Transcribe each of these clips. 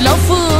老夫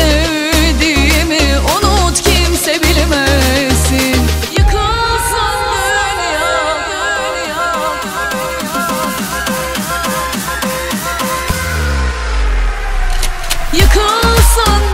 sevdiğimi unut kimse bilmesin Yıkılsın dünya, dünya. Yıkılsın